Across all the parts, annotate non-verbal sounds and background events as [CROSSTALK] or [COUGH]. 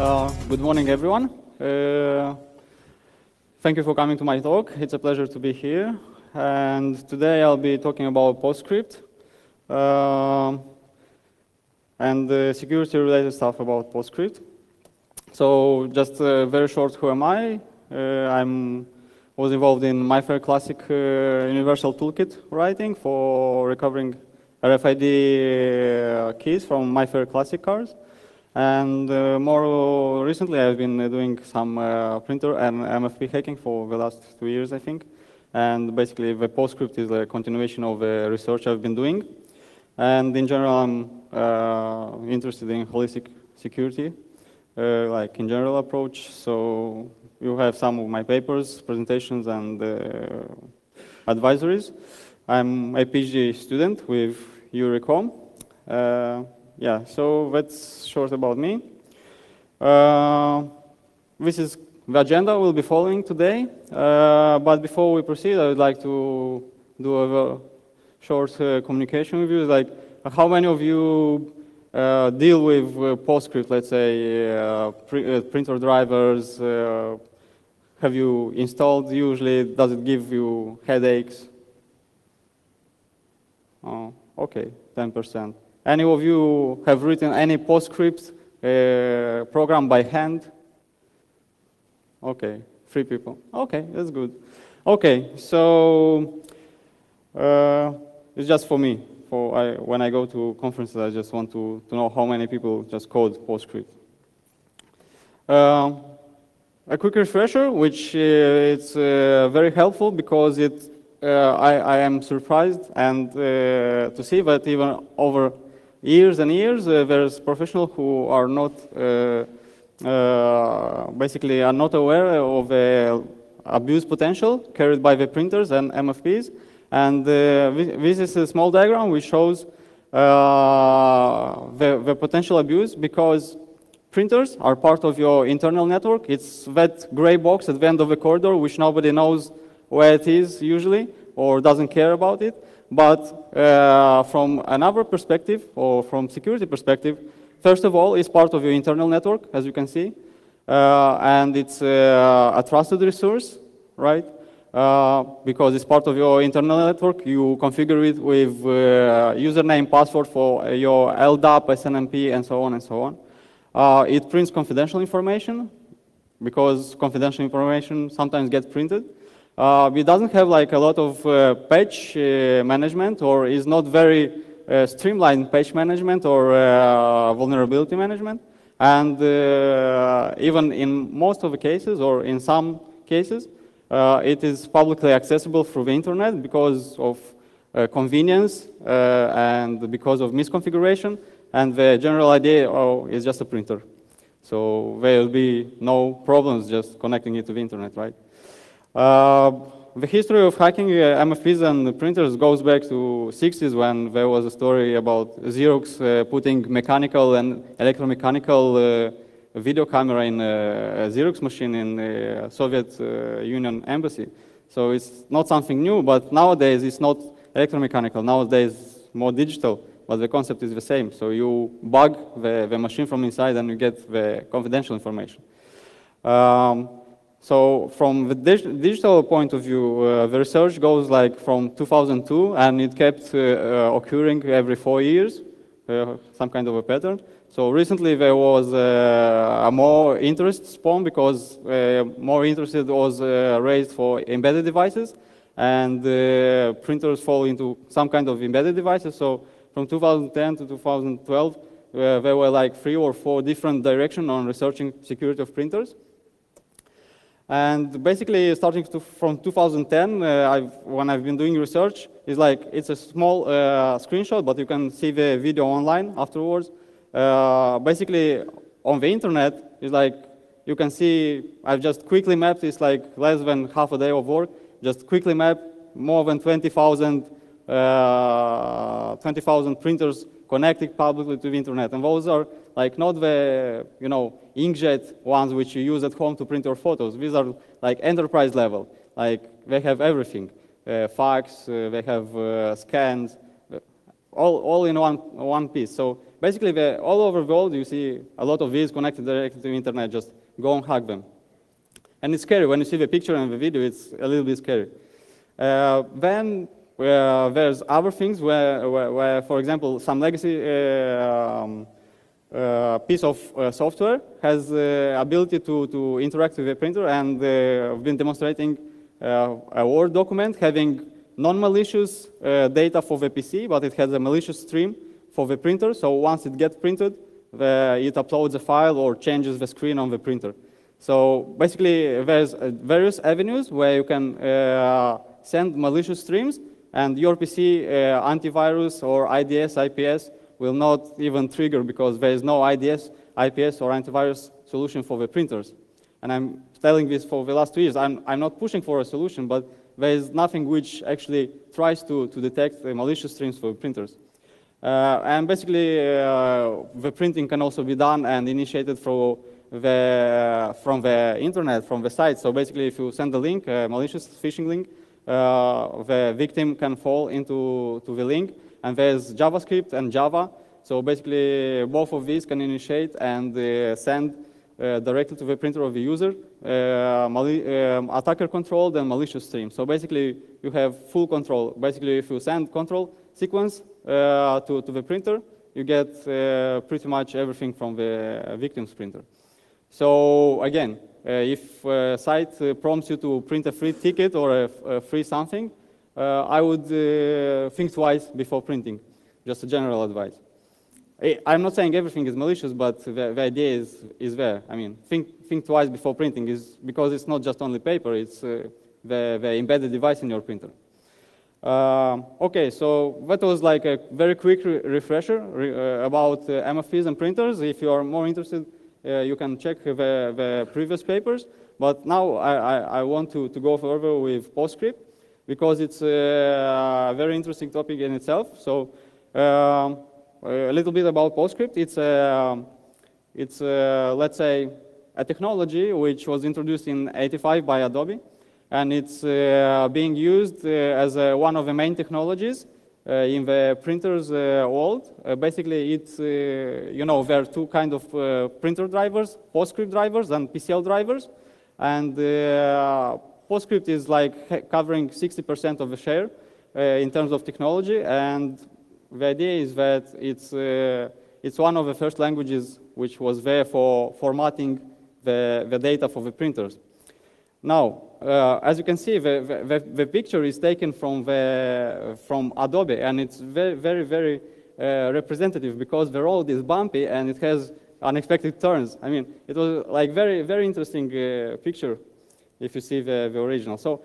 Uh, good morning, everyone. Uh, thank you for coming to my talk. It's a pleasure to be here. And today I'll be talking about PostScript uh, and the security-related stuff about PostScript. So just a very short, who am I? Uh, I'm was involved in MIFARE Classic uh, Universal Toolkit writing for recovering RFID uh, keys from MIFARE Classic cards. And uh, more recently, I've been uh, doing some uh, printer and MFP hacking for the last two years, I think. And basically, the PostScript is a continuation of the research I've been doing. And in general, I'm uh, interested in holistic security, uh, like in general approach. So you have some of my papers, presentations, and uh, advisories. I'm a PhD student with EURECOM yeah, so that's short about me. Uh, this is the agenda we'll be following today. Uh, but before we proceed, I would like to do a short uh, communication with you. Like, how many of you uh, deal with uh, PostScript, let's say, uh, pr printer drivers? have you installed usually? Does it give you headaches? Oh, okay, 10%. Any of you have written any PostScript uh, program by hand? Okay, three people. Okay, that's good. Okay, so uh, it's just for me. For I, when I go to conferences, I just want to, to know how many people just code PostScript. Uh, a quick refresher, which uh, it's uh, very helpful because it, uh, I, I, am surprised and to see that even over years and years, uh, there's professionals who are not uh, uh, basically are not aware of the abuse potential carried by the printers and MFPs. And this is a small diagram which shows the, the potential abuse because printers are part of your internal network. It's that gray box at the end of the corridor, which nobody knows where it is usually or doesn't care about it. But uh, from another perspective, or from security perspective, first of all, it's part of your internal network, as you can see. Uh, and it's uh, a trusted resource, right? Uh, because it's part of your internal network, you configure it with uh, username, password for your LDAP, SNMP, and so on and so on. Uh, it prints confidential information, because confidential information sometimes gets printed. Uh, it doesn't have like a lot of uh, patch uh, management or is not very uh, streamlined patch management or uh, vulnerability management. And uh, even in most of the cases or in some cases, it is publicly accessible through the internet because of convenience and because of misconfiguration. And the general idea oh, is just a printer. So there will be no problems just connecting it to the internet, right? Uh, the history of hacking uh, MFPs and printers goes back to 60s when there was a story about Xerox uh, putting mechanical and electromechanical video camera in a Xerox machine in the Soviet Union embassy. So it's not something new, but nowadays it's not electromechanical. Nowadays more digital, but the concept is the same. So you bug the, the machine from inside and you get the confidential information. Um, so from the dig digital point of view, uh, the research goes like from 2002, and it kept uh, uh, occurring every four years, uh, some kind of a pattern. So recently there was uh, a more interest spawned because uh, more interest was raised for embedded devices, and printers fall into some kind of embedded devices. So from 2010 to 2012, there were like three or four different directions on researching security of printers. And basically, starting to, from 2010, uh, I've, when I've been doing research, it's like it's a small uh, screenshot, but you can see the video online afterwards. Uh, basically, on the internet, it's like you can see I've just quickly mapped. It's like less than half a day of work. Just quickly map more than 20,000 uh, 20, printers connected publicly to the internet, and those are like not the, you know, inkjet ones which you use at home to print your photos. These are like enterprise level. Like they have everything. Uh, fax, uh, they have uh, scans, uh, all, all in one, one piece. So basically, the, all over the world, you see a lot of these connected directly to the internet. Just go and hack them. And it's scary. When you see the picture and the video, it's a little bit scary. Uh, then uh, there's other things where, where, where, for example, some legacy uh, um, uh, piece of uh, software has the ability to, to interact with the printer and uh, I've been demonstrating a Word document having non-malicious data for the PC, but it has a malicious stream for the printer. So once it gets printed, the, it uploads a file or changes the screen on the printer. So basically, there's various avenues where you can uh, send malicious streams, and your PC uh, antivirus or IDS, IPS will not even trigger because there is no IDS, IPS, or antivirus solution for the printers. And I'm telling this for the last two years. I'm, I'm not pushing for a solution, but there is nothing which actually tries to, to detect the malicious streams for printers. Uh, and basically, uh, the printing can also be done and initiated through the, from the internet, from the site. So basically, if you send a link, a malicious phishing link, the victim can fall into to the link and there's JavaScript and Java. So basically, both of these can initiate and uh, send uh, directly to the printer of the user, uh, um, attacker controlled and malicious stream. So basically, you have full control. Basically, if you send control sequence uh, to, to the printer, you get uh, pretty much everything from the victim's printer. So again, uh, if a site prompts you to print a free ticket or a, a free something, uh, I would uh, think twice before printing, just a general advice. I'm not saying everything is malicious, but the, the, idea is, is there. I mean, think, think twice before printing is because it's not just only paper, it's uh, the, the embedded device in your printer. Uh, okay, so that was like a very quick re refresher re uh, about uh, MFPs and printers. If you are more interested, you can check the, the previous papers. But now I, I, I want to, to go further with PostScript because it's a very interesting topic in itself. So um, a little bit about PostScript. It's, a, it's a, let's say, a technology which was introduced in 85 by Adobe. And it's uh, being used uh, as uh, one of the main technologies uh, in the printers uh, world. Uh, basically, it's, you know, there are two kind of printer drivers, PostScript drivers and PCL drivers. And PostScript is like covering 60% of the share uh, in terms of technology, and the idea is that it's, uh, it's one of the first languages which was there for formatting the, the data for the printers. Now, uh, as you can see, the, the, the, picture is taken from, the, from Adobe, and it's very, very, very uh, representative because the road is bumpy and it has unexpected turns. I mean, it was like very, very interesting uh, picture if you see the, the original. So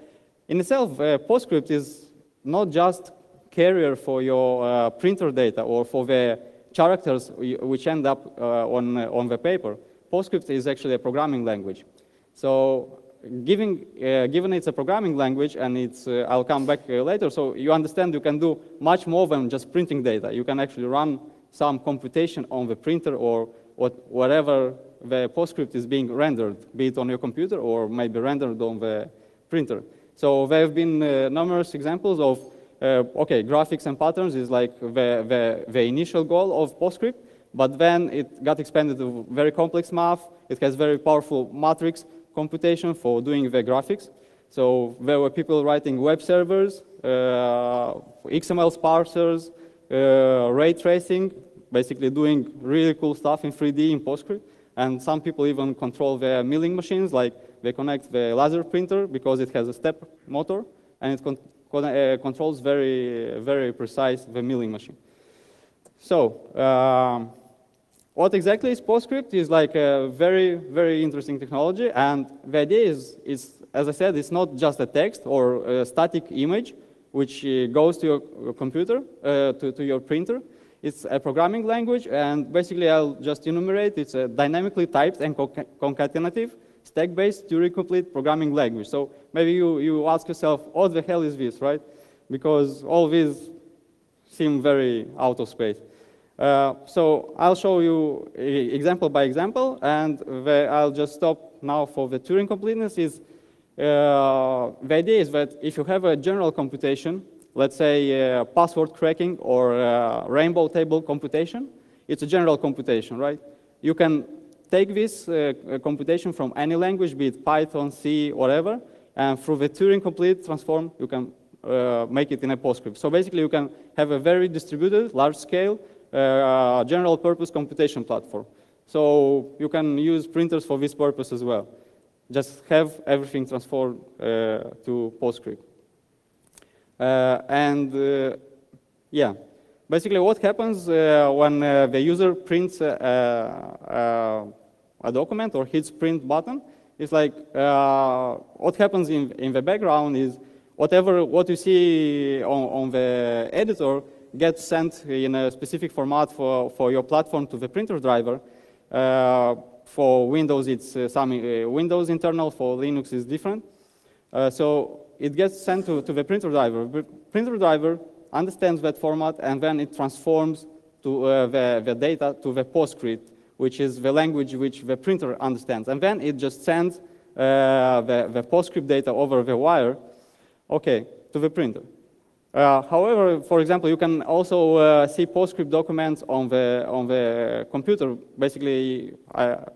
in itself, uh, PostScript is not just carrier for your uh, printer data or for the characters which end up uh, on, on the paper. PostScript is actually a programming language. So given, uh, given it's a programming language, and it's, uh, I'll come back later, so you understand you can do much more than just printing data. You can actually run some computation on the printer or what, whatever the PostScript is being rendered, be it on your computer or maybe rendered on the printer. So there have been uh, numerous examples of, uh, okay, graphics and patterns is like the, the, the initial goal of PostScript, but then it got expanded to very complex math. It has very powerful matrix computation for doing the graphics. So there were people writing web servers, uh, XML parsers, uh, ray tracing, basically doing really cool stuff in 3D in PostScript. And some people even control their milling machines, like they connect the laser printer because it has a step motor, and it con con uh, controls very, very precise the milling machine. So, um, what exactly is PostScript is like a very, very interesting technology, and the idea is, is as I said, it's not just a text or a static image which uh, goes to your computer, uh, to, to your printer, it's a programming language, and basically I'll just enumerate. It's a dynamically typed and concatenative stack-based Turing-complete programming language. So maybe you, you ask yourself, what the hell is this, right? Because all these seem very out of space. Uh, so I'll show you example by example, and I'll just stop now for the Turing completeness is, uh, the idea is that if you have a general computation let's say, uh, password cracking or uh, rainbow table computation, it's a general computation, right? You can take this uh, computation from any language, be it Python, C, whatever, and through the Turing complete transform, you can uh, make it in a PostScript. So basically, you can have a very distributed, large-scale, uh, general-purpose computation platform. So you can use printers for this purpose as well. Just have everything transformed uh, to PostScript. Uh, and uh, yeah, basically what happens uh, when the user prints a document or hits print button is like what happens in, in the background is whatever what you see on, on the editor gets sent in a specific format for, for your platform to the printer driver. Uh, for Windows, it's uh, some uh, Windows internal. For Linux, it's different. so it gets sent to, to the printer driver. The printer driver understands that format, and then it transforms to uh, the, the data to the PostScript, which is the language which the printer understands. And then it just sends uh, the, the PostScript data over the wire, okay, to the printer. Uh, however, for example, you can also uh, see PostScript documents on the, on the computer. Basically,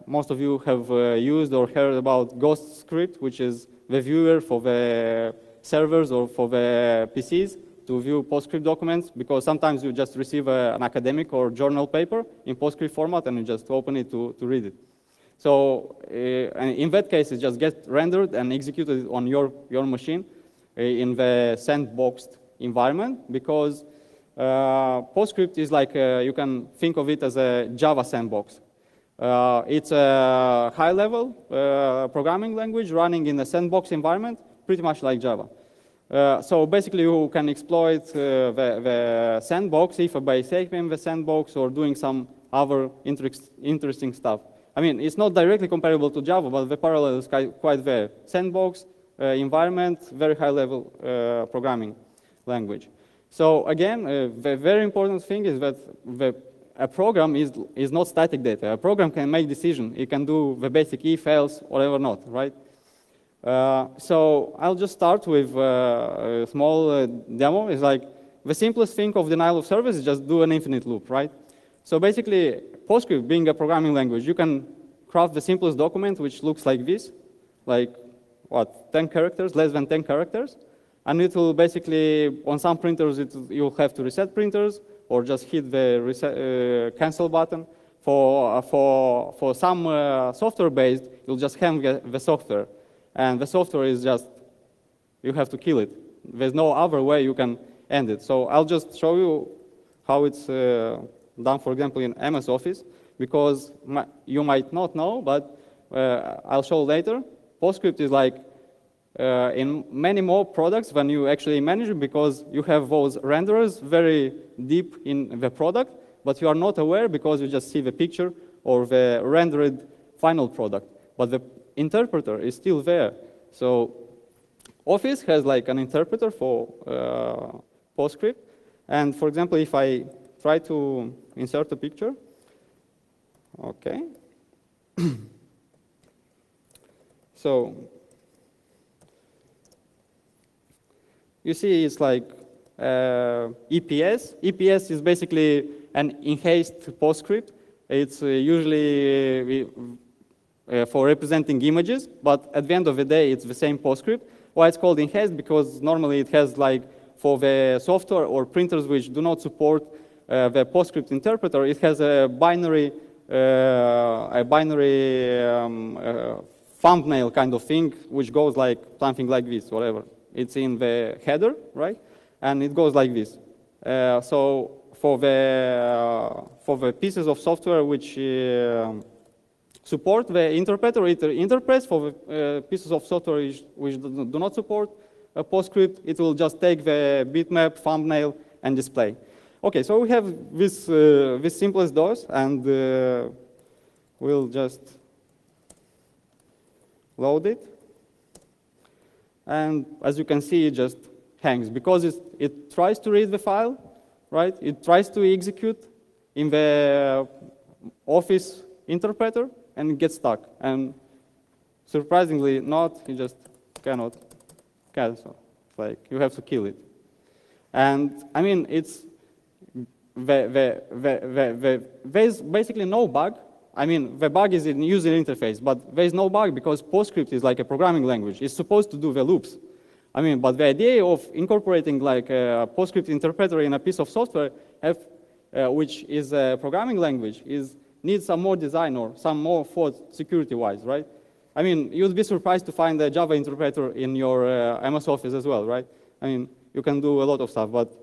most of you have uh, used or heard about GhostScript, which is the viewer for the servers or for the PCs to view PostScript documents, because sometimes you just receive a, an academic or journal paper in PostScript format and you just open it to, to read it. So uh, in that case, it just gets rendered and executed on your, your machine uh, in the sandboxed environment because uh, PostScript is like, uh, you can think of it as a Java sandbox. Uh, it's a high-level uh, programming language running in a sandbox environment, pretty much like Java. Uh, so basically, you can exploit uh, the, the, sandbox if by shaping the sandbox or doing some other inter interesting stuff. I mean, it's not directly comparable to Java, but the parallel is quite there. Sandbox, environment, very high-level programming language. So again, uh, the very important thing is that the, a program is, is not static data. A program can make decision. It can do the basic if, else, whatever not, right? Uh, so I'll just start with uh, a small uh, demo. It's like the simplest thing of denial of service is just do an infinite loop, right? So basically, PostScript being a programming language, you can craft the simplest document which looks like this, like what, 10 characters, less than 10 characters. And it will basically, on some printers, it, you'll have to reset printers or just hit the reset, uh, cancel button. For, uh, for, for some uh, software-based, you'll just hang the software. And the software is just, you have to kill it. There's no other way you can end it. So I'll just show you how it's done, for example, in MS Office, because you might not know, but uh, I'll show later. PostScript is like uh, in many more products than you actually manage because you have those renderers very deep in the product, but you are not aware because you just see the picture or the rendered final product. But the interpreter is still there. So Office has like an interpreter for uh, PostScript. And for example, if I try to insert a picture, okay. [COUGHS] so you see it's like uh, EPS. EPS is basically an enhanced PostScript. It's uh, usually uh, for representing images, but at the end of the day, it's the same PostScript. Why it's called enhanced? Because normally it has like for the software or printers which do not support uh, the PostScript interpreter, it has a binary, uh, a binary um, uh, thumbnail kind of thing, which goes like something like this, whatever. It's in the header, right? And it goes like this. Uh, so for the, uh, for the pieces of software which uh, support the interpreter, it interprets. For the uh, pieces of software which which do not support a PostScript, it will just take the bitmap, thumbnail, and display. Okay, so we have this, uh, this simplest DOS, and we'll just load it. And as you can see, it just hangs because it tries to read the file, right? It tries to execute in the Office interpreter and gets stuck. And surprisingly not, it just cannot cancel. Like you have to kill it. And I mean, it's the, the, the, there's basically no bug. I mean, the bug is in user interface, but there's no bug because PostScript is like a programming language. It's supposed to do the loops. I mean, but the idea of incorporating like a PostScript interpreter in a piece of software, have, uh, which is a programming language, is needs some more design or some more thought security-wise, right? I mean, you'd be surprised to find a Java interpreter in your uh, MS Office as well, right? I mean, you can do a lot of stuff, but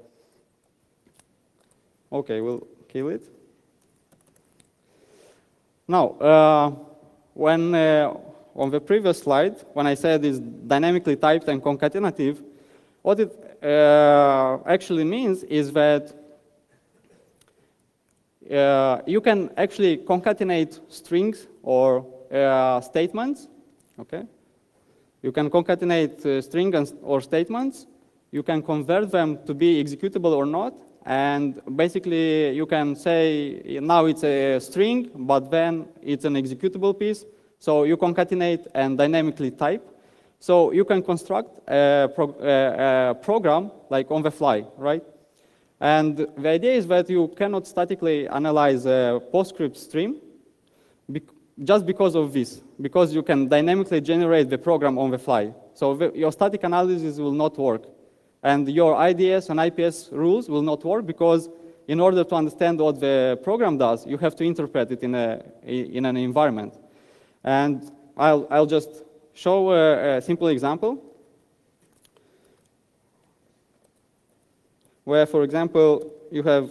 okay, we'll kill it. Now, uh, when uh, on the previous slide, when I said it's dynamically typed and concatenative, what it uh, actually means is that uh, you can actually concatenate strings or uh, statements, okay? You can concatenate uh, or statements. You can convert them to be executable or not. And basically, you can say now it's a string, but then it's an executable piece. So you concatenate and dynamically type. So you can construct a, a, a program like on the fly, right? And the idea is that you cannot statically analyze a PostScript stream just because of this, because you can dynamically generate the program on the fly. So the, your static analysis will not work. And your IDS and IPS rules will not work because in order to understand what the program does, you have to interpret it in, a, in an environment. And I'll, I'll just show a, a simple example. Where, for example, you have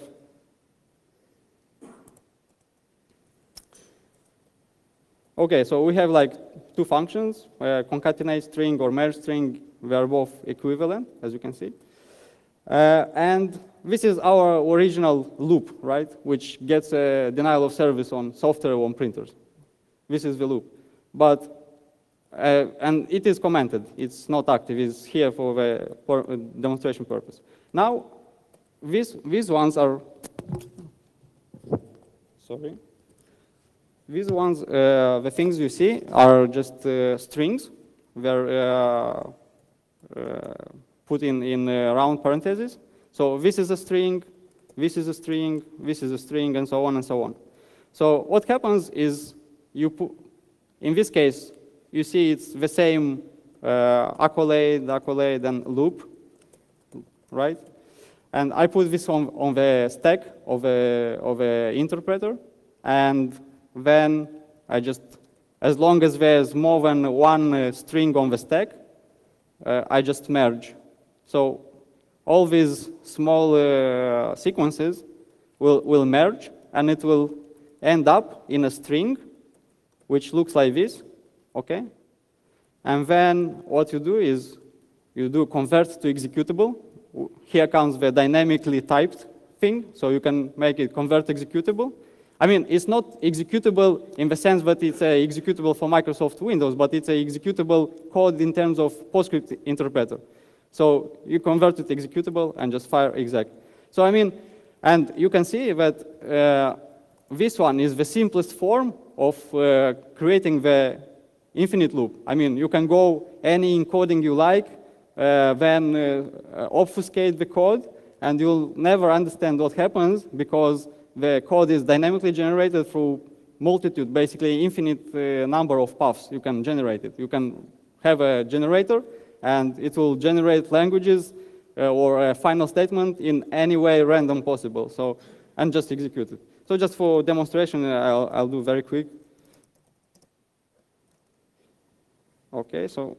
Okay, so we have like two functions, uh, concatenate string or merge string, they are both equivalent, as you can see. Uh, and this is our original loop, right, which gets a denial of service on software on printers. This is the loop. But, uh, and it is commented, it's not active, it's here for the for demonstration purpose. Now, these, these ones are, sorry. These ones, uh, the things you see are just uh, strings. They're uh put in, in uh, round parentheses. So this is a string, this is a string, this is a string, and so on and so on. So what happens is you put, in this case, you see it's the same uh, accolade, accolade, and loop, right? And I put this on, on the stack of a, of a interpreter, and then I just, as long as there's more than one uh, string on the stack, I just merge. So all these small uh, sequences will, will merge, and it will end up in a string, which looks like this, okay? And then what you do is you do convert to executable. Here comes the dynamically typed thing, so you can make it convert executable. I mean, it's not executable in the sense that it's a executable for Microsoft Windows, but it's a executable code in terms of PostScript interpreter. So you convert it executable and just fire exec. So I mean, and you can see that uh, this one is the simplest form of uh, creating the infinite loop. I mean, you can go any encoding you like, uh, then uh, obfuscate the code, and you'll never understand what happens because the code is dynamically generated through multitude, basically infinite uh, number of paths you can generate it. You can have a generator, and it will generate languages uh, or a final statement in any way random possible. So, and just execute it. So just for demonstration, I'll, I'll do very quick. Okay, so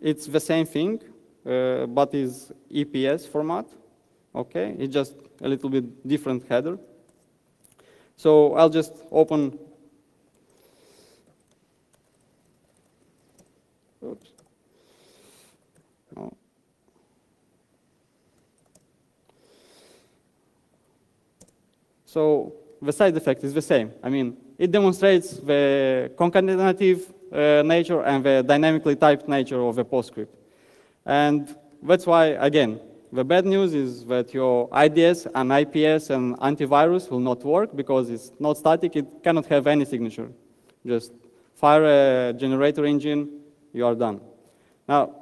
it's the same thing, uh, but is EPS format. Okay, it's just a little bit different header. So I'll just open. Oops. No. So the side effect is the same. I mean, it demonstrates the concatenative uh, nature and the dynamically typed nature of a PostScript. And that's why, again, the bad news is that your IDS and IPS and antivirus will not work because it's not static. It cannot have any signature. Just fire a generator engine, you are done. Now,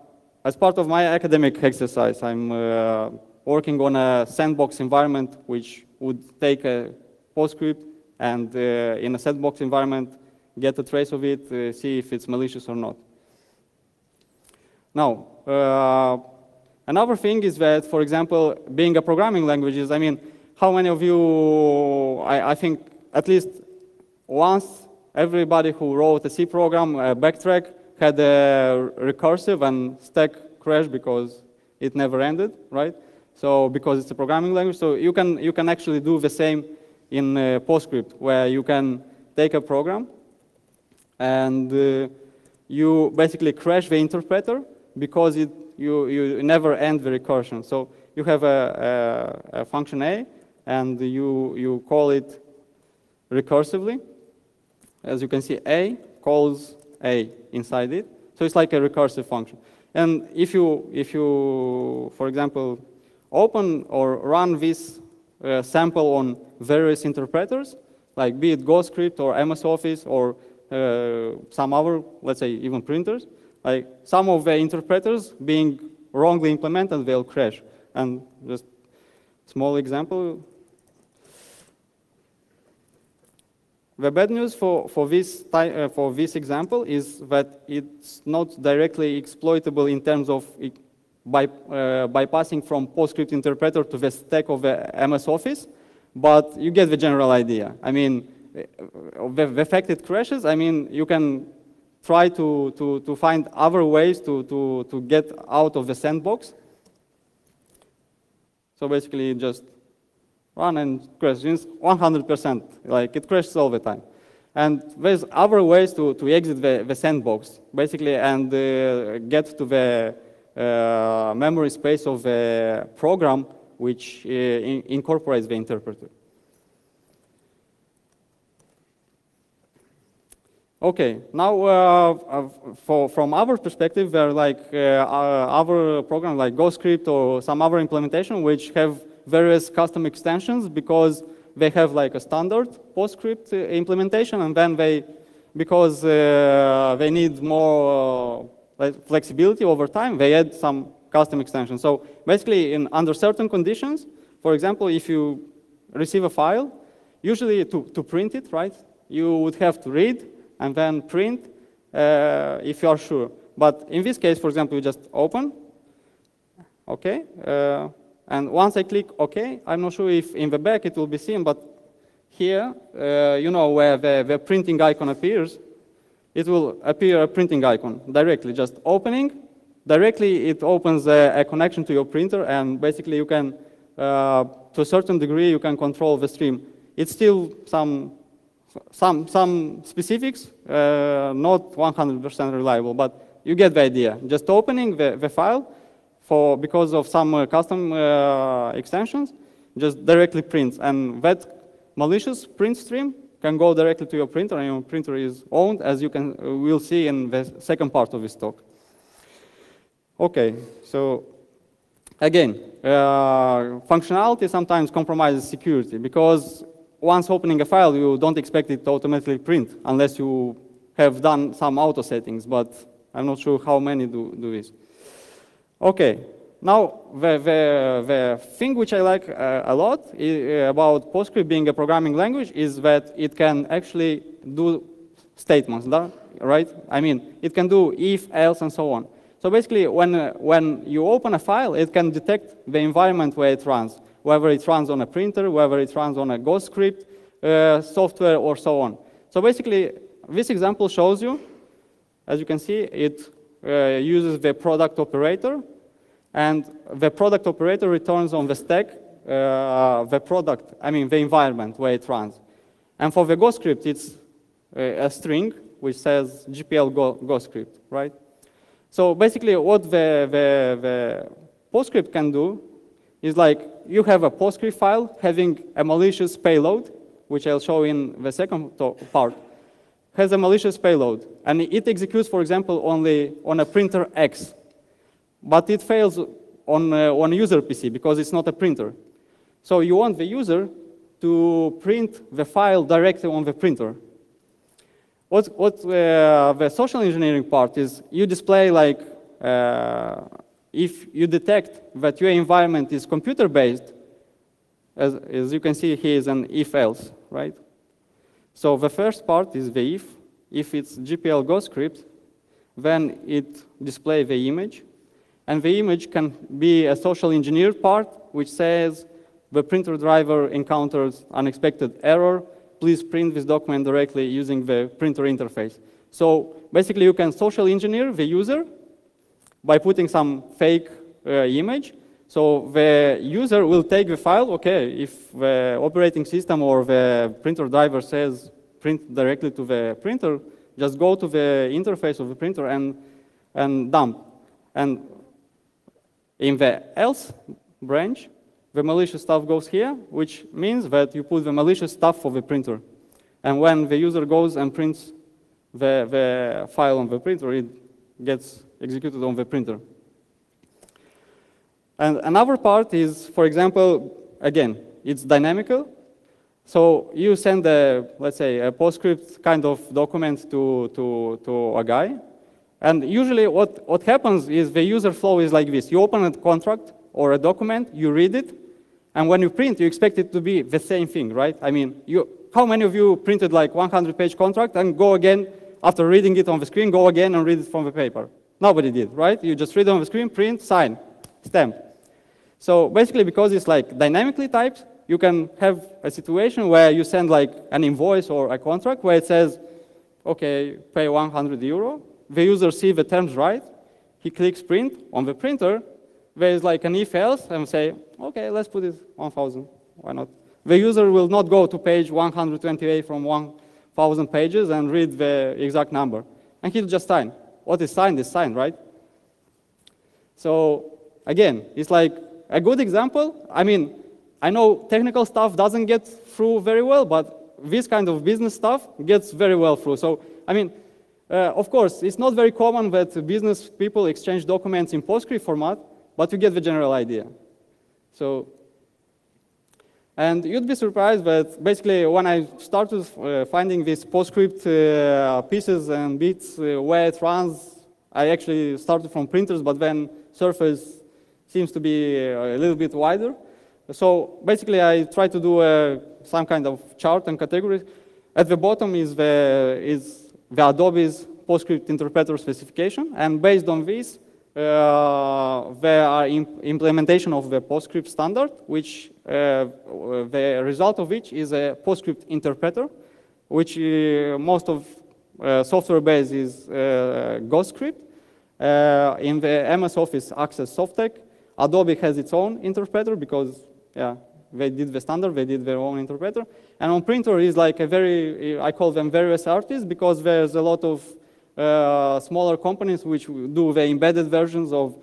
as part of my academic exercise, I'm uh, working on a sandbox environment which would take a PostScript and uh, in a sandbox environment, get a trace of it, uh, see if it's malicious or not. Now, uh, another thing is that, for example, being a programming language is, I mean, how many of you, I, I think at least once everybody who wrote a C program, a backtrack, had a recursive and stack crash because it never ended, right? So because it's a programming language, so you can you can actually do the same in uh, PostScript, where you can take a program and uh, you basically crash the interpreter because it, you, you never end the recursion. So you have a, a, a function A, and you, you call it recursively. As you can see, A calls A inside it. So it's like a recursive function. And if you, if you for example, open or run this uh, sample on various interpreters, like be it GhostScript or MS Office or uh, some other, let's say, even printers, like some of the interpreters being wrongly implemented, they'll crash. And just small example. The bad news for, for, this, uh, for this example is that it's not directly exploitable in terms of by, uh, bypassing from PostScript interpreter to the stack of the MS Office, but you get the general idea. I mean, the, the fact it crashes, I mean, you can try to, to, to find other ways to, to, to get out of the sandbox. So basically just run and crash 100%, like it crashes all the time. And there's other ways to, to exit the, the sandbox, basically, and uh, get to the uh, memory space of the program which uh, in incorporates the interpreter. Okay, now uh, uh, for, from our perspective, there are like uh, other programs like GhostScript or some other implementation which have various custom extensions because they have like a standard PostScript uh, implementation and then they, because uh, they need more uh, flexibility over time, they add some custom extensions. So basically in under certain conditions, for example, if you receive a file, usually to, to print it, right, you would have to read and then print uh, if you are sure. But in this case, for example, you just open, okay, uh, and once I click OK, I'm not sure if in the back it will be seen, but here, uh, you know, where the, the printing icon appears, it will appear a printing icon directly, just opening. Directly, it opens a, a connection to your printer, and basically you can, uh, to a certain degree, you can control the stream. It's still some some, some specifics, uh, not 100% reliable, but you get the idea. Just opening the, the file for, because of some uh, custom uh, extensions, just directly prints. And that malicious print stream can go directly to your printer, and your printer is owned, as you can uh, will see in the second part of this talk. Okay, so again, uh, functionality sometimes compromises security because once opening a file, you don't expect it to automatically print unless you have done some auto settings, but I'm not sure how many do, do this. Okay, now the, the, the thing which I like uh, a lot uh, about PostScript being a programming language is that it can actually do statements, right? I mean, it can do if, else, and so on. So basically, when, uh, when you open a file, it can detect the environment where it runs whether it runs on a printer, whether it runs on a GhostScript uh, software, or so on. So basically, this example shows you, as you can see, it uh, uses the product operator, and the product operator returns on the stack uh, the product, I mean the environment where it runs. And for the GhostScript, it's uh, a string which says GPL Go, GhostScript, right? So basically what the, the, the PostScript can do is like you have a PostScript file having a malicious payload, which I'll show in the second part, has a malicious payload. And it executes, for example, only on a printer X. But it fails on, uh, on a user PC because it's not a printer. So you want the user to print the file directly on the printer. What, what uh, the social engineering part is, you display like uh, if you detect that your environment is computer-based, as, as you can see here is an if-else, right? So the first part is the if. If it's GPL Go script, then it displays the image. And the image can be a social engineered part, which says the printer driver encounters unexpected error. Please print this document directly using the printer interface. So basically, you can social engineer the user by putting some fake uh, image. So the user will take the file, okay, if the operating system or the printer driver says print directly to the printer, just go to the interface of the printer and, and dump. And in the else branch, the malicious stuff goes here, which means that you put the malicious stuff for the printer. And when the user goes and prints the, the file on the printer, it gets executed on the printer. And another part is, for example, again, it's dynamical. So you send a, let's say, a PostScript kind of document to, to, to a guy. And usually what, what happens is the user flow is like this. You open a contract or a document, you read it, and when you print, you expect it to be the same thing, right? I mean, you, how many of you printed like 100-page contract and go again, after reading it on the screen, go again and read it from the paper? Nobody did, right? You just read on the screen, print, sign, stamp. So basically, because it's like dynamically typed, you can have a situation where you send like an invoice or a contract where it says, okay, pay 100 euro. The user sees the terms right. He clicks print on the printer. There is like an if else and say, okay, let's put it 1000. Why not? The user will not go to page 128 from 1000 pages and read the exact number. And he'll just sign. What is signed is signed, right? So again, it's like a good example. I mean, I know technical stuff doesn't get through very well, but this kind of business stuff gets very well through. So, I mean, uh, of course, it's not very common that business people exchange documents in PostScript format, but you get the general idea. So, and you'd be surprised that basically when I started uh, finding these PostScript uh, pieces and bits uh, where it runs, I actually started from printers, but then Surface seems to be a little bit wider. So basically, I try to do uh, some kind of chart and categories. At the bottom is the, is the Adobe's PostScript interpreter specification, and based on this, uh, there are imp implementation of the PostScript standard, which uh, the result of which is a PostScript interpreter, which uh, most of uh, software base is uh, GhostScript. in the MS Office Access Softtek, Adobe has its own interpreter because yeah, they did the standard, they did their own interpreter. And on printer is like a very, I call them various artists because there's a lot of uh, smaller companies which do the embedded versions of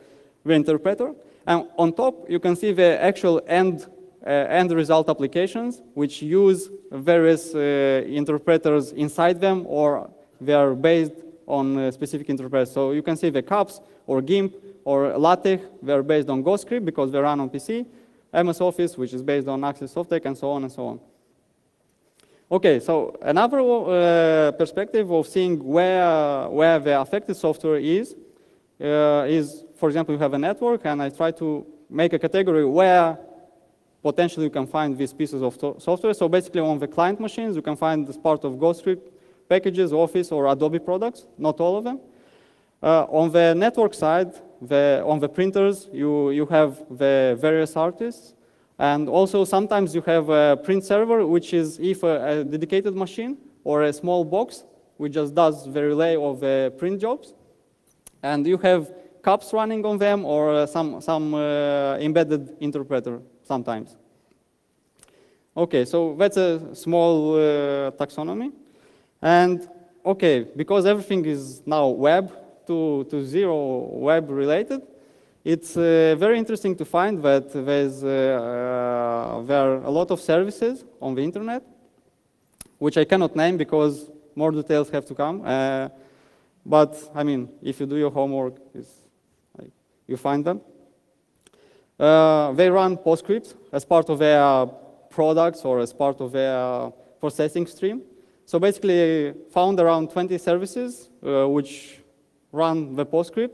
the interpreter. And on top, you can see the actual end, uh, end result applications, which use various uh, interpreters inside them, or they are based on uh, specific interpreters. So you can see the CAPS, or GIMP, or LaTeX, they're based on GhostScript because they run on PC. MS Office, which is based on Access Softtek, and so on and so on. Okay, so another uh, perspective of seeing where, where the affected software is, uh, is, for example, you have a network, and I try to make a category where potentially you can find these pieces of software. So basically on the client machines, you can find this part of GhostScript packages, Office, or Adobe products, not all of them. Uh, on the network side, the, on the printers, you, you have the various artists. And also sometimes you have a print server, which is if a, a dedicated machine or a small box, which just does the relay of the print jobs. And you have cups running on them or some, some uh, embedded interpreter sometimes. Okay, so that's a small uh, taxonomy. And okay, because everything is now web, to, to zero web related, it's uh, very interesting to find that there's, uh, uh, there are a lot of services on the internet, which I cannot name because more details have to come. Uh, but I mean, if you do your homework, like, you find them. Uh, they run PostScript as part of their products or as part of their processing stream. So basically, found around 20 services, uh, which run the PostScript.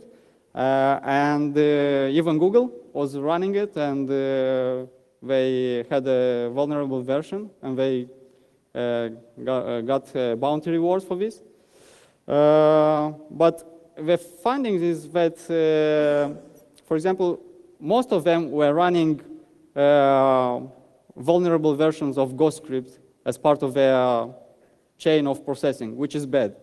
Uh, and uh, even Google was running it, and uh, they had a vulnerable version and they uh, got, got bounty rewards for this. but the findings is that, for example, most of them were running vulnerable versions of Ghostscript as part of their chain of processing, which is bad.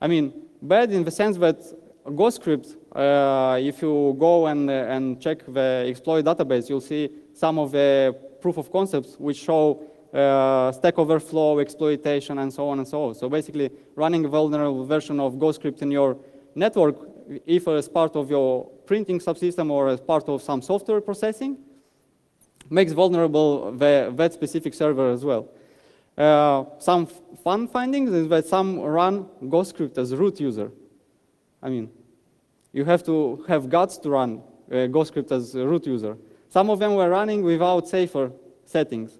I mean, bad in the sense that Ghostscript, uh, if you go and, uh, and check the exploit database, you'll see some of the proof of concepts which show uh, Stack Overflow, exploitation, and so on and so on. So basically, running a vulnerable version of Ghostscript in your network, if as part of your printing subsystem or as part of some software processing, makes vulnerable the, that specific server as well. Uh, some fun findings is that some run Ghostscript as root user. I mean, you have to have guts to run uh, as root user. Some of them were running without safer settings,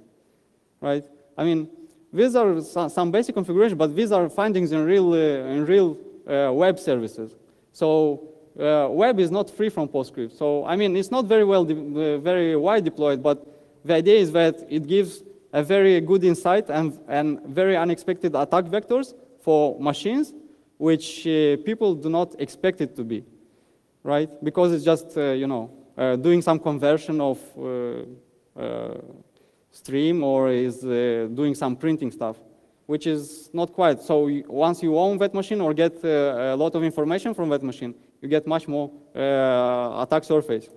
right? I mean, these are some basic configuration, but these are findings in real, uh, in real uh, web services. So uh, web is not free from PostScript. So, I mean, it's not very well, uh, very wide deployed, but the idea is that it gives a very good insight and, and very unexpected attack vectors for machines, which uh, people do not expect it to be, right? Because it's just, uh, you know, uh, doing some conversion of uh, stream or is doing some printing stuff, which is not quite. So once you own that machine or get a lot of information from that machine, you get much more attack surface.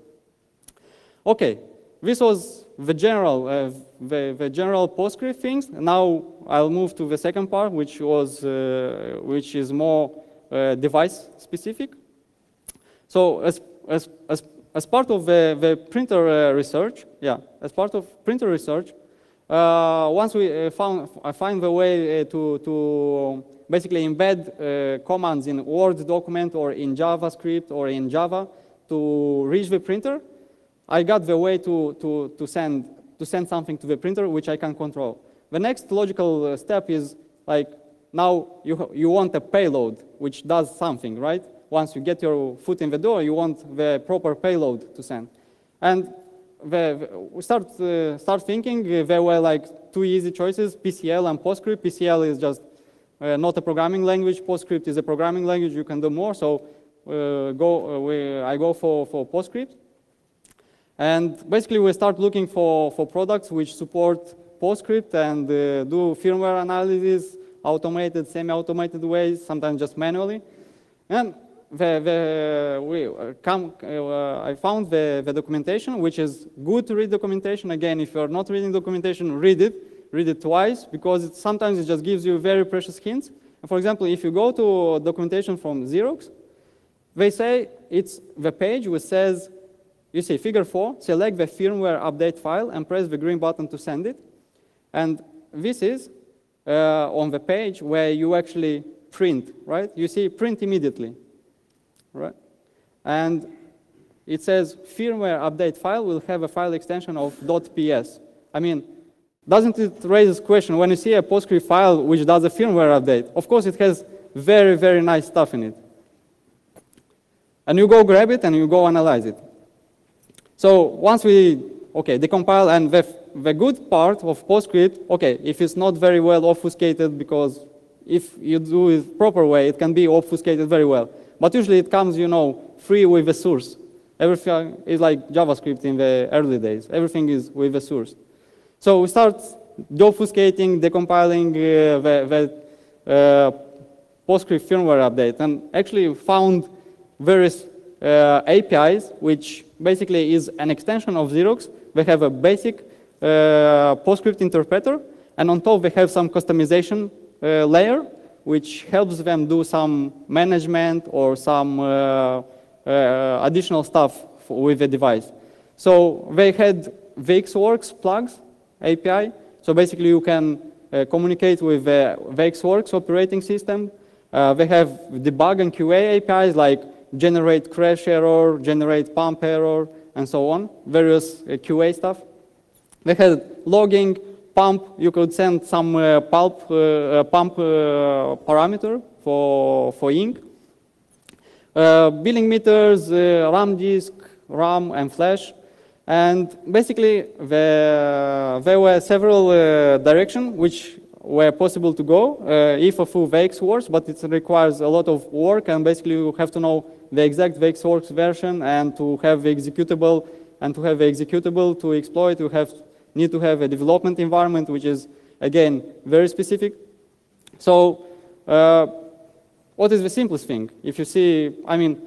Okay, this was the general, uh, the, the general PostScript things. Now I'll move to the second part, which was, uh, which is more uh, device specific. So as, as, as, as part of the, the printer uh, research, yeah, as part of printer research, uh, Uh, once we uh, found, I find the way uh, to, to um, basically embed commands in Word document or in JavaScript or in Java to reach the printer, I got the way to, to, to, send, to send something to the printer, which I can control. The next logical uh, step is like, now you, you want a payload, which does something, right? Once you get your foot in the door, you want the proper payload to send. And the, we start, uh, start thinking, uh, there were like two easy choices, PCL and PostScript. PCL is just uh, not a programming language. PostScript is a programming language. You can do more. So uh, go, uh, we, I go for, for PostScript. And basically, we start looking for, for products which support PostScript and uh, do firmware analysis, automated, semi-automated ways, sometimes just manually. And the, the, we come, uh, I found the, the documentation, which is good to read documentation. Again, if you're not reading documentation, read it. Read it twice, because it, sometimes it just gives you very precious hints. For example, if you go to documentation from Xerox, they say it's the page which says you see figure four, select the firmware update file and press the green button to send it. And this is uh, on the page where you actually print, right? You see print immediately, right? And it says firmware update file will have a file extension of .ps. I mean, doesn't it raise this question when you see a PostScript file which does a firmware update? Of course, it has very, very nice stuff in it. And you go grab it and you go analyze it. So once we, okay, decompile, and the, the good part of PostScript, okay, if it's not very well obfuscated, because if you do it proper way, it can be obfuscated very well. But usually it comes, you know, free with the source. Everything is like JavaScript in the early days. Everything is with the source. So we start obfuscating, decompiling uh, the, the uh, PostScript firmware update, and actually found various uh, APIs, which basically is an extension of Xerox. They have a basic uh, PostScript interpreter, and on top they have some customization uh, layer, which helps them do some management or some additional stuff with the device. So they had VxWorks plugs API. So basically you can uh, communicate with the VxWorks operating system. Uh, they have debug and QA APIs like generate crash error, generate pump error, and so on, various uh, QA stuff. They had logging, pump, you could send some uh, pulp, uh, uh pump parameter for, for ink. Billing meters, RAM disk, RAM, and flash. And basically, the, there were several uh, directions which were possible to go uh, if a full VX works, but it requires a lot of work, and basically you have to know the exact VXWorks version and to have the executable, and to have the executable to exploit, you have need to have a development environment, which is, again, very specific. So uh, what is the simplest thing? If you see, I mean,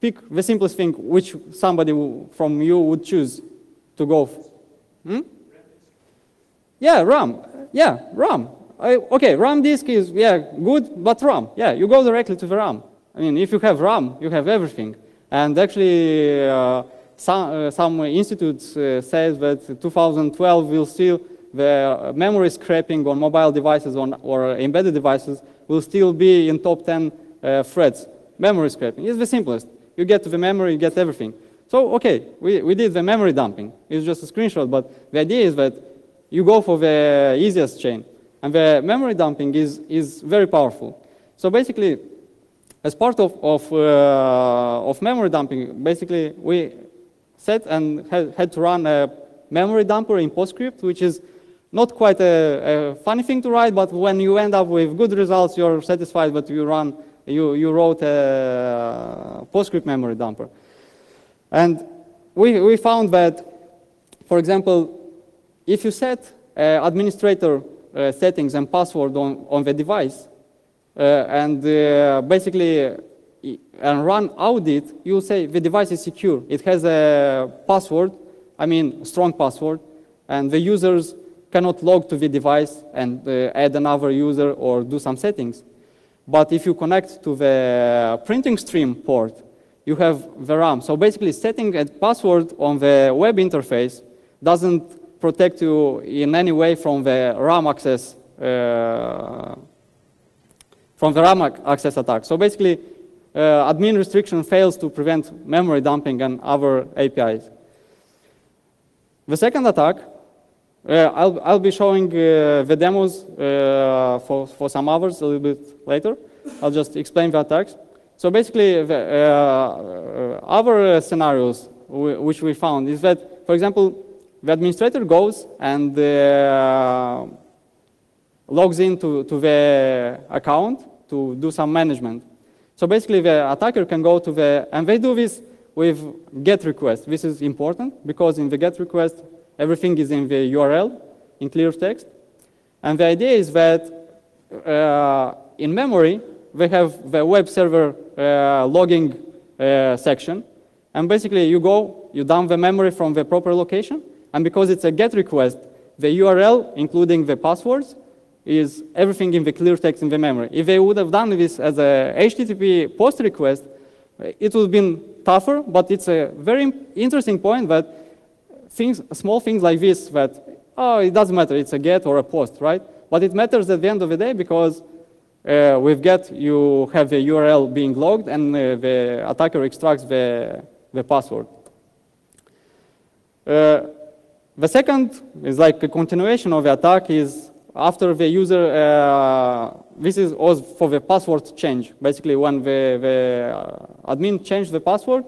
pick the simplest thing which somebody from you would choose to go. Hmm? Yeah, RAM. Yeah, RAM. I, okay, RAM disk is, yeah, good, but RAM. Yeah, you go directly to the RAM. I mean, if you have RAM, you have everything. And actually, uh, some, uh, some institutes uh, says that 2012 will still, the memory scraping on mobile devices on, or embedded devices will still be in top 10 uh, threats. Memory scraping is the simplest. You get to the memory, you get everything. So, okay, we, we did the memory dumping. It's just a screenshot, but the idea is that you go for the easiest chain. And the memory dumping is, is very powerful. So basically, as part of, of, uh, of memory dumping, basically we set and had, to run a memory dumper in PostScript, which is not quite a, a, funny thing to write, but when you end up with good results, you're satisfied that you run you, you wrote a PostScript memory dumper. And we, we found that, for example, if you set uh, administrator uh, settings and password on, on the device, uh, and uh, basically and run audit, you say the device is secure. It has a password, I mean strong password, and the users cannot log to the device and uh, add another user or do some settings. But if you connect to the printing stream port, you have the RAM. So basically setting a password on the web interface doesn't protect you in any way from the RAM access uh, from the RAM access attack. So basically, uh, admin restriction fails to prevent memory dumping and other APIs. The second attack uh, I'll, I'll be showing uh, the demos uh, for, for some hours a little bit later. I'll just explain the attacks. So basically, the, other scenarios which we found is that, for example, the administrator goes and uh, logs into to the account to do some management. So basically, the attacker can go to the, and they do this with GET request. This is important because in the GET request, Everything is in the URL, in clear text. And the idea is that uh, in memory, they have the web server uh, logging uh, section. And basically, you go, you dump the memory from the proper location. And because it's a GET request, the URL, including the passwords, is everything in the clear text in the memory. If they would have done this as a HTTP post request, it would have been tougher, but it's a very interesting point that things, small things like this that, oh, it doesn't matter, it's a get or a post, right? But it matters at the end of the day because uh, with get, you have the URL being logged and uh, the attacker extracts the, the password. Uh, the second is like a continuation of the attack is after the user, uh, this is was for the password change. Basically, when the, the admin changed the password,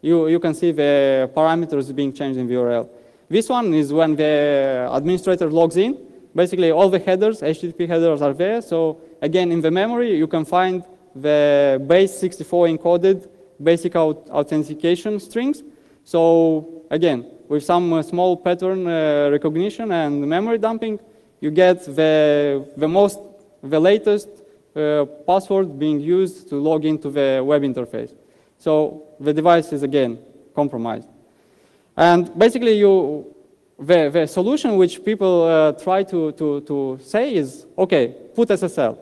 you, you can see the parameters being changed in the URL. This one is when the administrator logs in. Basically, all the headers, HTTP headers are there. So again, in the memory, you can find the base 64 encoded basic authentication strings. So again, with some uh, small pattern uh, recognition and memory dumping, you get the, the most, the latest uh, password being used to log into the web interface. So the device is again compromised. And basically you, the, the solution which people uh, try to, to, to say is, okay, put SSL.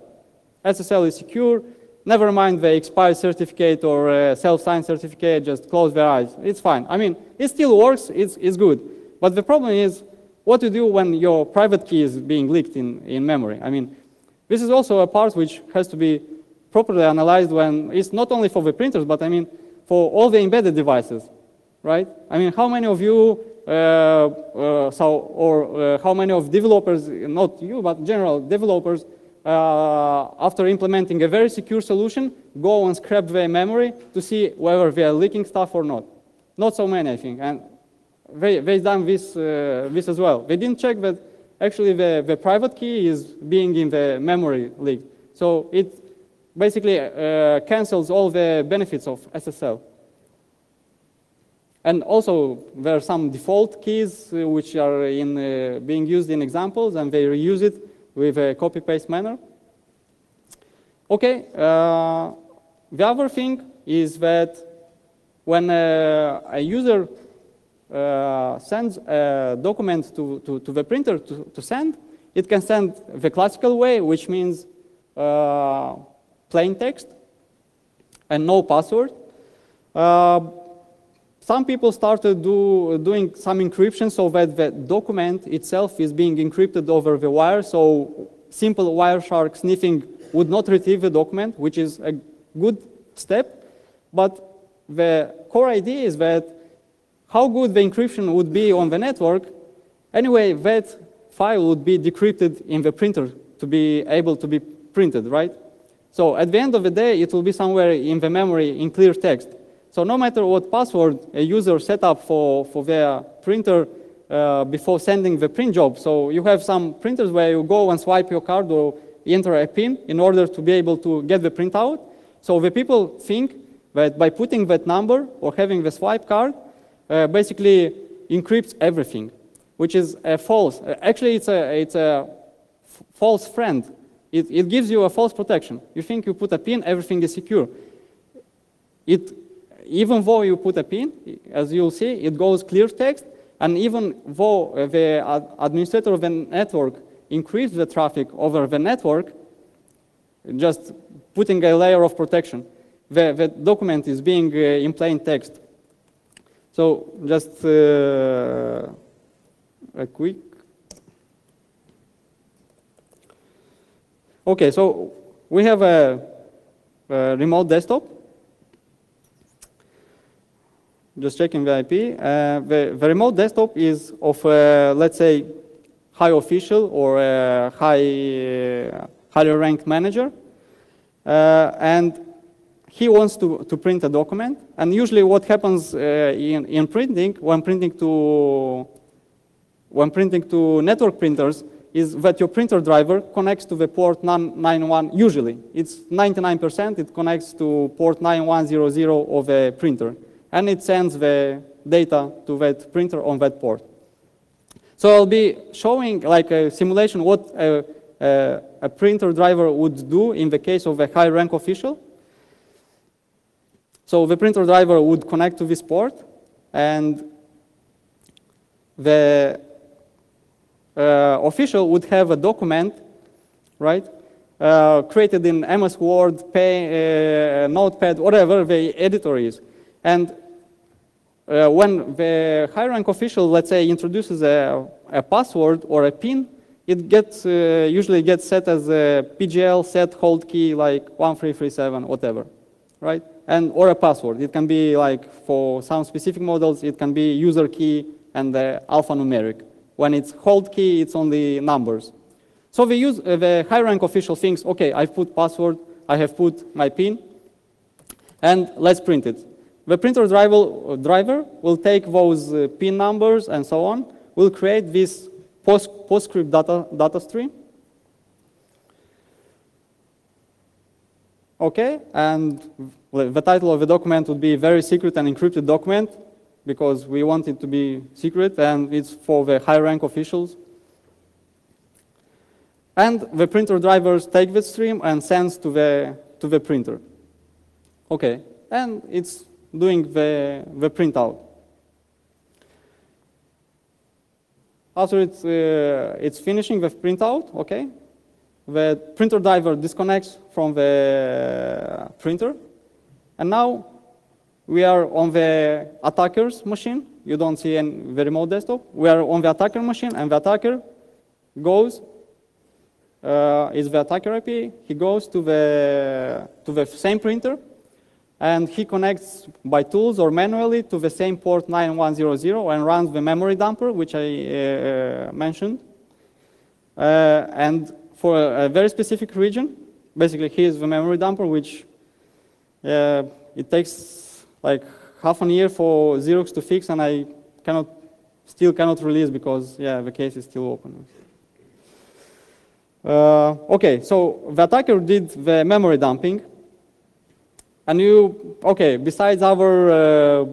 SSL is secure, never mind the expired certificate or uh, self-signed certificate, just close their eyes. It's fine. I mean, it still works, it's, it's good. But the problem is what to do when your private key is being leaked in, in memory. I mean, this is also a part which has to be properly analyzed when it's not only for the printers, but I mean for all the embedded devices, right? I mean, how many of you, uh, uh, so, or uh, how many of developers, not you, but general developers, uh, after implementing a very secure solution, go and scrap their memory to see whether they are leaking stuff or not. Not so many, I think. And they, they done this, uh, this as well. They didn't check that actually the, the private key is being in the memory leak. So it basically uh, cancels all the benefits of SSL. And also, there are some default keys uh, which are in, uh, being used in examples, and they reuse it with a copy-paste manner. Okay, uh, the other thing is that when uh, a user uh, sends a document to, to, to the printer to, to, send, it can send the classical way, which means uh, plain text and no password. Uh, some people started do, doing some encryption so that the document itself is being encrypted over the wire, so simple Wireshark sniffing would not retrieve the document, which is a good step. But the core idea is that how good the encryption would be on the network, anyway, that file would be decrypted in the printer to be able to be printed, right? So at the end of the day, it will be somewhere in the memory in clear text. So no matter what password a user set up for, for their printer uh, before sending the print job, so you have some printers where you go and swipe your card or enter a PIN in order to be able to get the printout. So the people think that by putting that number or having the swipe card, uh, basically encrypts everything, which is a false. Uh, actually, it's a, it's a false friend. It, it gives you a false protection. You think you put a pin, everything is secure. It, even though you put a pin, as you'll see, it goes clear text, and even though the administrator of the network increased the traffic over the network, just putting a layer of protection, the, the document is being uh, in plain text. So just uh, a quick. Okay, so we have a, a remote desktop. Just checking the IP. Uh, the, the, remote desktop is of, uh, let's say, high official or a high, uh, highly ranked manager. Uh, and he wants to, to print a document. And usually what happens uh, in, in printing, when printing to when printing to network printers, is that your printer driver connects to the port 991, usually. It's 99%, it connects to port 9100 of the printer. And it sends the data to that printer on that port. So I'll be showing like a simulation what a, a, a printer driver would do in the case of a high rank official. So the printer driver would connect to this port, and the uh, official would have a document, right, uh, created in MS Word, Pay, uh, Notepad, whatever the editor is. And uh, when the high rank official, let's say, introduces a, a password or a PIN, it gets uh, usually gets set as a PGL set hold key like 1337, whatever, right? And or a password. It can be like for some specific models, it can be user key and the alphanumeric. When it's hold key, it's only numbers. So the, use, uh, the high rank official thinks, okay, I've put password, I have put my PIN, and let's print it. The printer driver, driver will take those uh, PIN numbers and so on, will create this post, PostScript data, data stream, Okay, and the title of the document would be very secret and encrypted document because we want it to be secret and it's for the high rank officials. And the printer drivers take the stream and sends to the, to the printer. Okay, and it's doing the, the printout. After it's, uh, it's finishing the printout, okay, the printer driver disconnects from the printer. And now we are on the attacker's machine. You don't see any, the remote desktop. We are on the attacker machine, and the attacker goes, uh, is the attacker IP. He goes to the, to the same printer, and he connects by tools or manually to the same port 9100 and runs the memory dumper, which I uh, mentioned. Uh, and for a, very specific region. Basically, here's the memory dumper, which uh, it takes like half a year for Xerox to fix, and I cannot still cannot release because, yeah, the case is still open. Uh, okay, so the attacker did the memory dumping. And you, okay, besides our uh,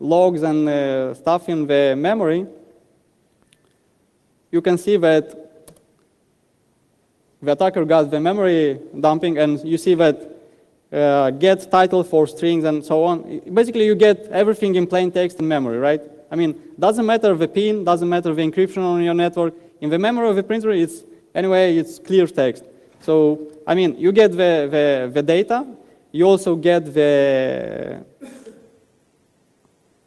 logs and uh, stuff in the memory, you can see that the attacker got the memory dumping, and you see that uh, get title for strings and so on. Basically, you get everything in plain text in memory, right? I mean, doesn't matter the pin, doesn't matter the encryption on your network. In the memory of the printer, it's anyway, it's clear text. So, I mean, you get the, the, the data, you also get the,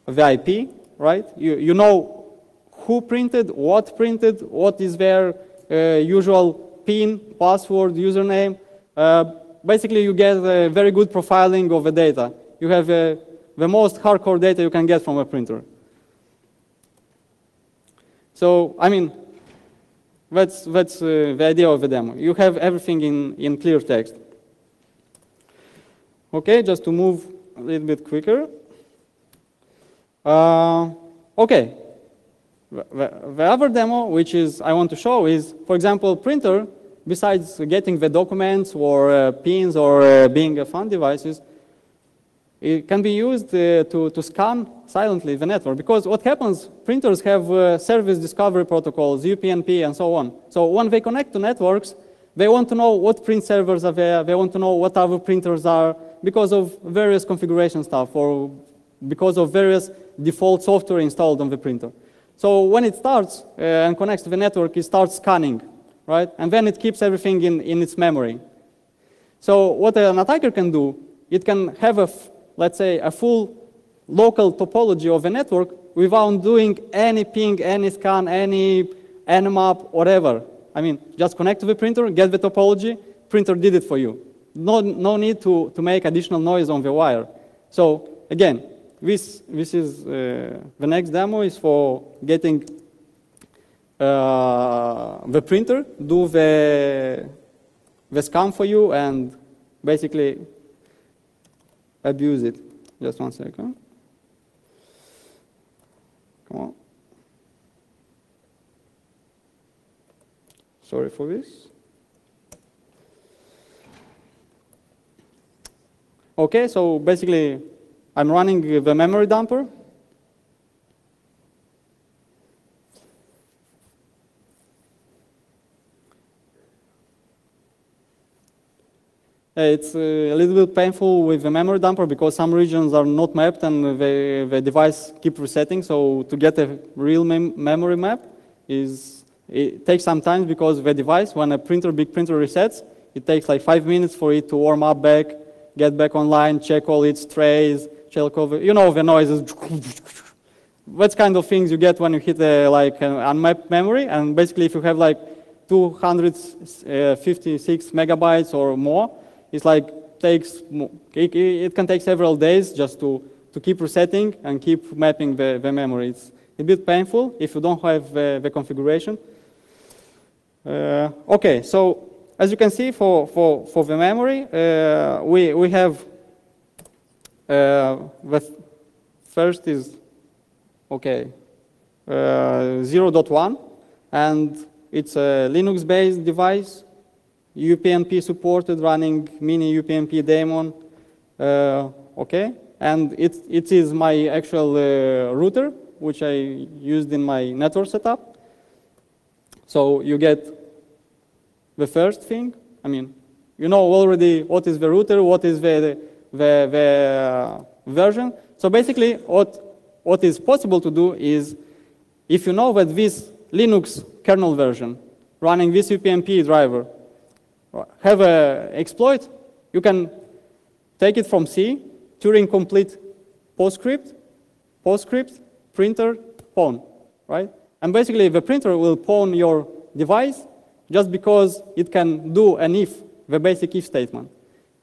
the IP, right? You, you know who printed, what printed, what is their uh, usual PIN, password, username. Uh, basically, you get a very good profiling of the data. You have uh, the most hardcore data you can get from a printer. So, I mean, that's, that's uh, the idea of the demo. You have everything in, in clear text. Okay, just to move a little bit quicker. Uh, okay, the, the, other demo, which is I want to show is, for example, printer, besides getting the documents or uh, pins or uh, being a fun devices, it can be used uh, to, to scan silently the network because what happens, printers have uh, service discovery protocols, UPnP and so on. So when they connect to networks, they want to know what print servers are there, they want to know what other printers are because of various configuration stuff or because of various default software installed on the printer. So when it starts uh, and connects to the network, it starts scanning, right? And then it keeps everything in, in its memory. So what an attacker can do, it can have a let's say, a full local topology of a network without doing any ping, any scan, any nmap, whatever. I mean, just connect to the printer, get the topology, printer did it for you. No, no need to, to make additional noise on the wire. So again, this, this is uh, the next demo is for getting uh, the printer, do the, the scan for you, and basically abuse it. Just one second. Come on. Sorry for this. Okay, so basically I'm running the memory dumper. It's uh, a little bit painful with the memory dumper because some regions are not mapped and the, the device keep resetting. So to get a real mem memory map is it takes some time because the device, when a printer, big printer resets, it takes like five minutes for it to warm up back, get back online, check all its trays, check over, you know the noises. [LAUGHS] That's kind of things you get when you hit a, like an unmapped memory. And basically if you have like 256 uh, megabytes or more, it's like takes it, it can take several days just to to keep resetting and keep mapping the, the memory. It's a bit painful if you don't have the, the configuration. Uh, okay, so as you can see for, for, for the memory, uh, we, we have uh, the first is, okay, uh, 0.1, and it's a Linux-based device UPnP supported running mini UPnP daemon. Uh, okay, and it, it is my actual uh, router, which I used in my network setup. So you get the first thing. I mean, you know already what is the router, what is the, the, the uh, version. So basically, what, what is possible to do is, if you know that this Linux kernel version running this UPnP driver have an exploit, you can take it from C, Turing complete PostScript, PostScript, printer, pawn, right? And basically the printer will pawn your device just because it can do an if, the basic if statement.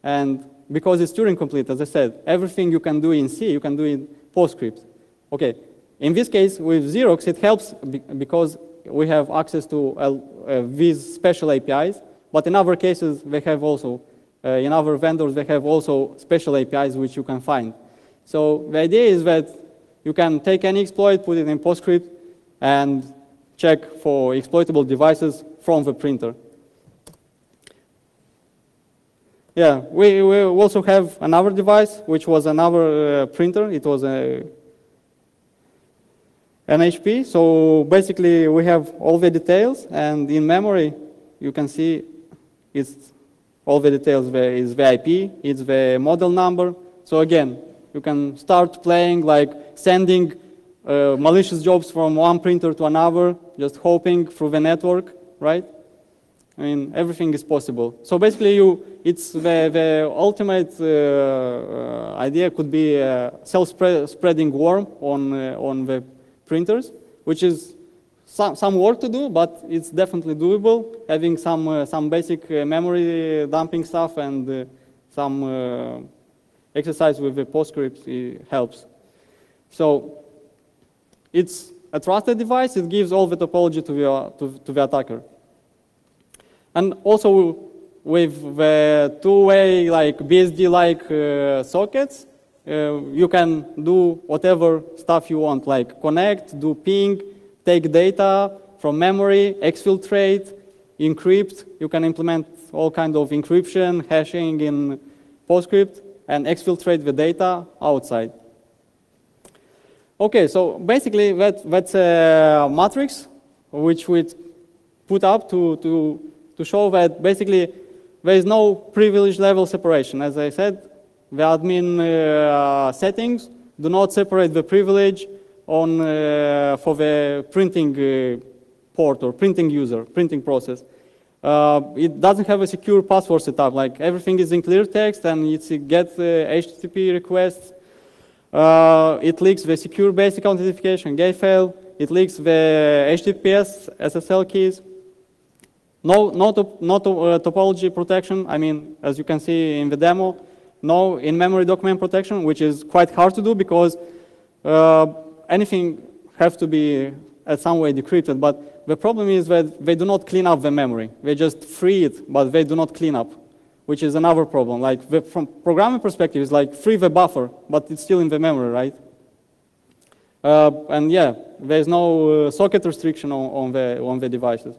And because it's Turing complete, as I said, everything you can do in C, you can do in PostScript. Okay, in this case with Xerox, it helps because we have access to these special APIs but in other cases, they have also, uh, in other vendors, they have also special APIs which you can find. So the idea is that You can take any exploit, put it in PostScript, and check for exploitable devices from the printer. Yeah, we, we also have another device, which was another uh, printer. It was a an HP. So basically, we have all the details, and in memory, you can see it's all the details. Is the IP, it's the model number. So again, you can start playing like sending uh, malicious jobs from one printer to another, just hoping through the network, right? I mean, everything is possible. So basically, you, it's the, the ultimate uh, uh, idea could be self-spreading worm on, uh, on the printers, which is some, some work to do, but it's definitely doable, having some, uh, some basic uh, memory dumping stuff and some exercise with the PostScript helps. So it's a trusted device. It gives all the topology to the, to, to the attacker. And also with the two-way like BSD-like uh, sockets, uh, you can do whatever stuff you want, like connect, do ping, take data from memory, exfiltrate, encrypt. You can implement all kind of encryption, hashing in PostScript, and exfiltrate the data outside. Okay, so basically that, that's a matrix which we put up to, to to show that basically there is no privilege level separation. As I said, the admin uh, settings do not separate the privilege on, uh, for the printing uh, port or printing user, printing process. Uh, it doesn't have a secure password setup, like everything is in clear text and it gets HTTP requests. It leaks the secure basic authentication file. It leaks the HTTPS SSL keys. No, no, top, no uh, topology protection. I mean, as you can see in the demo, no in-memory document protection, which is quite hard to do because uh, anything have to be at some way decrypted. But the problem is that they do not clean up the memory. They just free it, but they do not clean up, which is another problem. Like the, from programming perspective, it's like free the buffer, but it's still in the memory, right? Uh, and yeah, there's no uh, socket restriction on, on, the, on the devices.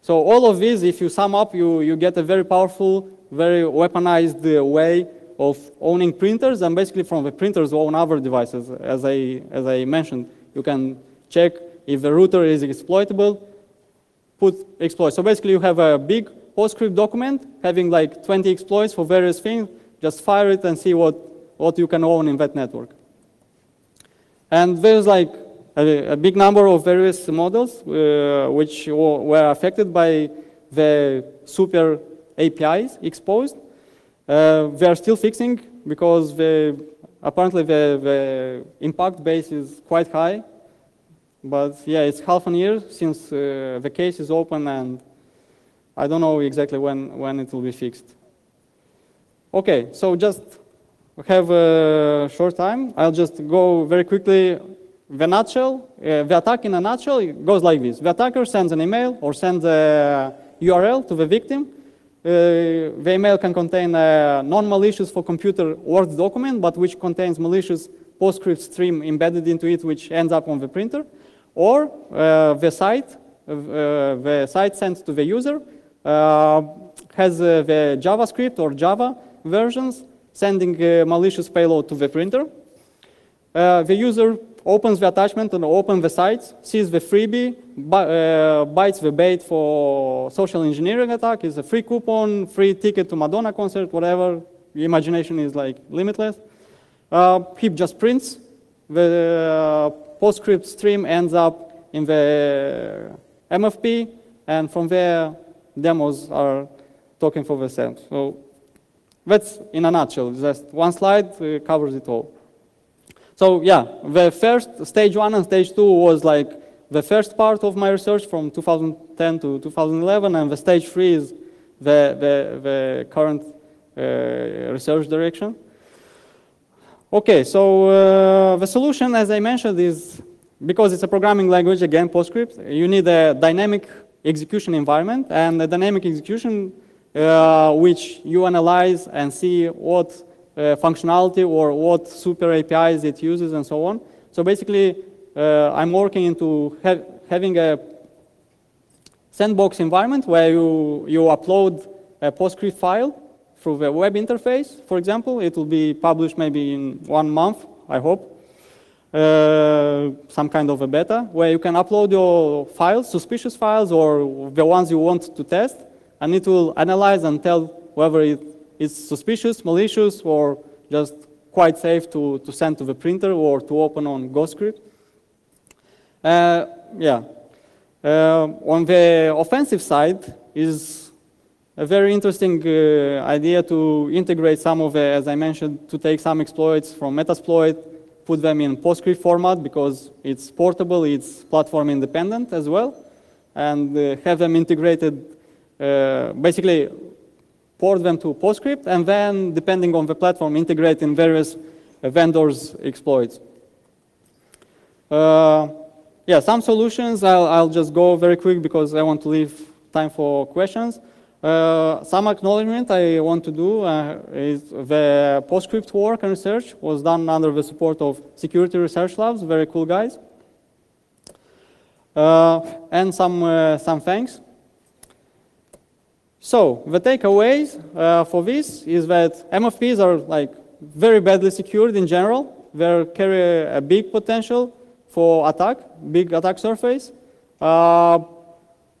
So all of these, if you sum up, you, you get a very powerful, very weaponized uh, way of owning printers, and basically from the printers own other devices. As I, as I mentioned, you can check if the router is exploitable, put exploit. So basically you have a big PostScript document having like 20 exploits for various things, just fire it and see what, what you can own in that network. And there's like a, a big number of various models uh, which were affected by the super APIs exposed. Uh, they are still fixing because apparently the, the impact base is quite high. But yeah, it's half a year since uh, the case is open and I don't know exactly when, when it will be fixed. Okay, so just have a short time. I'll just go very quickly the nutshell, uh, the attack in a nutshell goes like this. The attacker sends an email or sends a URL to the victim. Uh, the email can contain a non-malicious for computer Word document, but which contains malicious PostScript stream embedded into it, which ends up on the printer. Or uh, the site, uh, the site sent to the user uh, has uh, the JavaScript or Java versions sending malicious payload to the printer. the user opens the attachment and opens the site, sees the freebie, uh, bites the bait for social engineering attack, is a free coupon, free ticket to Madonna concert, whatever. The imagination is like limitless. Uh, he just prints. The uh, PostScript stream ends up in the MFP, and from there, demos are talking for themselves. So that's in a nutshell. Just one slide uh, covers it all. So yeah, the first stage one and stage two was like the first part of my research from 2010 to 2011, and the stage three is the, the, the current uh, research direction. Okay, so uh, the solution, as I mentioned, is because it's a programming language, again, PostScript, you need a dynamic execution environment, and a dynamic execution uh, which you analyze and see what functionality or what super APIs it uses and so on. So basically, uh, I'm working into ha having a sandbox environment where you, you upload a PostScript file through the web interface, for example. It will be published maybe in one month, I hope. Uh, some kind of a beta where you can upload your files, suspicious files, or the ones you want to test, and it will analyze and tell whether it is suspicious, malicious, or just quite safe to, to send to the printer or to open on GhostScript. Uh, yeah. Uh, on the offensive side is a very interesting uh, idea to integrate some of the, as I mentioned, to take some exploits from Metasploit, put them in PostScript format because it's portable, it's platform independent as well, and uh, have them integrated, uh, basically port them to PostScript, and then, depending on the platform, integrate in various uh, vendors' exploits. Uh, yeah, some solutions, I'll, I'll just go very quick because I want to leave time for questions. Uh, some acknowledgement I want to do uh, is the PostScript work and research was done under the support of Security Research Labs, very cool guys. Uh, and some, uh, some thanks. So the takeaways uh, for this is that MFPs are like very badly secured in general. They carry a big potential for attack, big attack surface. Uh,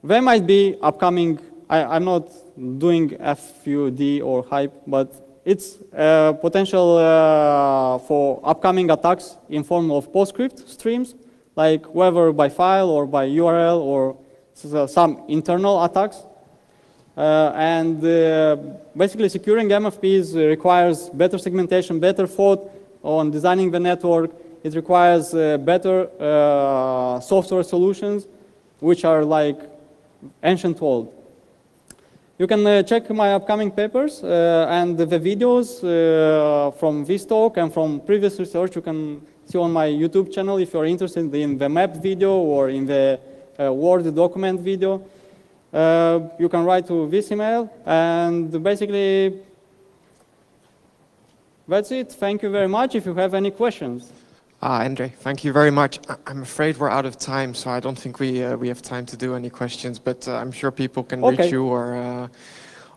there might be upcoming I, am not doing FUD or hype, but it's a potential uh, for upcoming attacks in form of PostScript streams, like whether by file or by URL or some internal attacks. Uh, and uh, basically securing MFPs requires better segmentation, better thought on designing the network. It requires uh, better software solutions, which are like ancient world. You can uh, check my upcoming papers uh, and the videos uh, from this talk and from previous research you can see on my YouTube channel if you're interested in the map video or in the Word document video. Uh, you can write to this email and basically that's it. Thank you very much. If you have any questions. Ah, Andre, thank you very much. I'm afraid we're out of time, so I don't think we uh, we have time to do any questions, but uh, I'm sure people can okay. reach you or... Uh...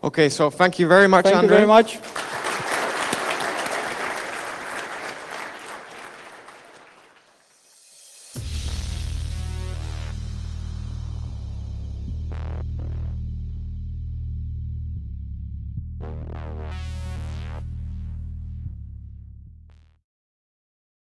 Okay, so thank you very much, thank Andre. Thank you very much.